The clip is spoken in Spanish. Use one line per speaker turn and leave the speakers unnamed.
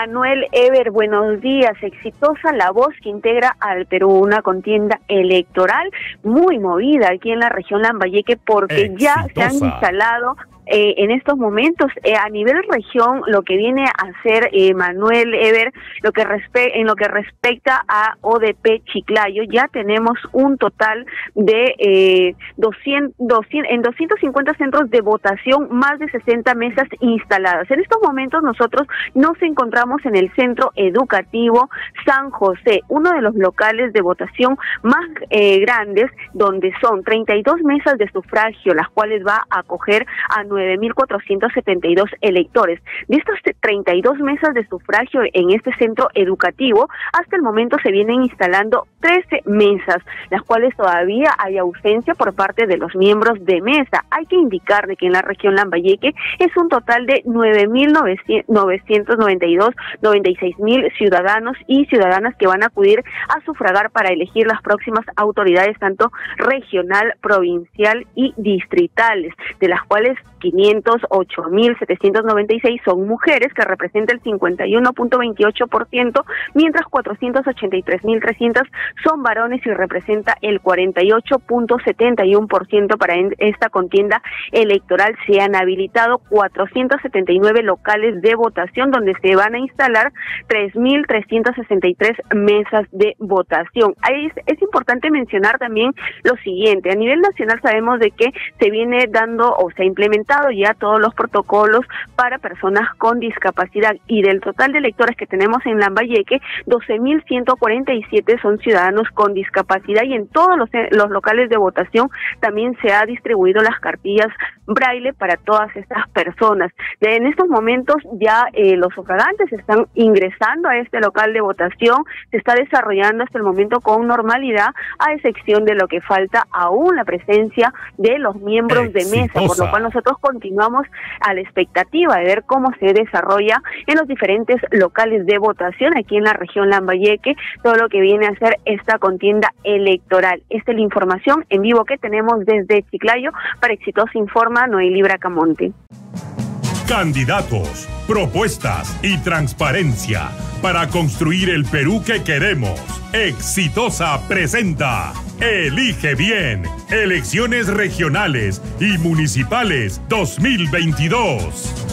Manuel Ever, buenos días. Exitosa la voz que integra al Perú, una contienda electoral muy movida aquí en la región Lambayeque porque ya se han instalado eh, en estos momentos eh, a nivel región lo que viene a hacer eh, Manuel Ever lo que en lo que respecta a ODP Chiclayo ya tenemos un total de 200, 200 en 250 centros de votación más de 60 mesas instaladas. En estos momentos nosotros nos encontramos en el centro educativo San José uno de los locales de votación más grandes donde son 32 mesas de sufragio las cuales va a acoger a 9.472 electores. De estas 32 mesas de sufragio en este centro educativo, hasta el momento se vienen instalando 13 mesas, las cuales todavía hay ausencia por parte de los miembros de mesa. Hay que indicar de que en la región Lambayeque es un total de 9.992, 96.000 ciudadanos y ciudadanas que van a acudir a sufragar para elegir las próximas autoridades tanto regional, provincial y distritales, de las cuales 508.796 son mujeres, que representa el 51.28%, mientras 483.300 son varones y representa el 48.71% para esta contienda electoral. Se han habilitado 479 locales de votación donde se van a instalar 3.363 mesas de votación. Ahí es, importante mencionar también lo siguiente. A nivel nacional sabemos de que se viene dando o se ha implementado ya todos los protocolos para personas con discapacidad y del total de electores que tenemos en Lambayeque, 12.147 son ciudadanos con discapacidad y en todos los, los locales de votación también se ha distribuido las cartillas braille para todas estas personas. En estos momentos ya eh, los sufragantes están ingresando a este local de votación, se está desarrollando hasta el momento con normalidad, a excepción de lo que falta aún la presencia de los miembros de mesa, por lo cual nosotros continuamos a la expectativa de ver cómo se desarrolla en los diferentes locales de votación aquí en la región Lambayeque, todo lo que viene a ser esta contienda electoral. Esta es la información en vivo que tenemos desde Chiclayo para Exitosa Informa Noelí Bracamonte.
Candidatos, propuestas y transparencia para construir el Perú que queremos. Exitosa presenta Elige Bien. Elecciones regionales y municipales 2022.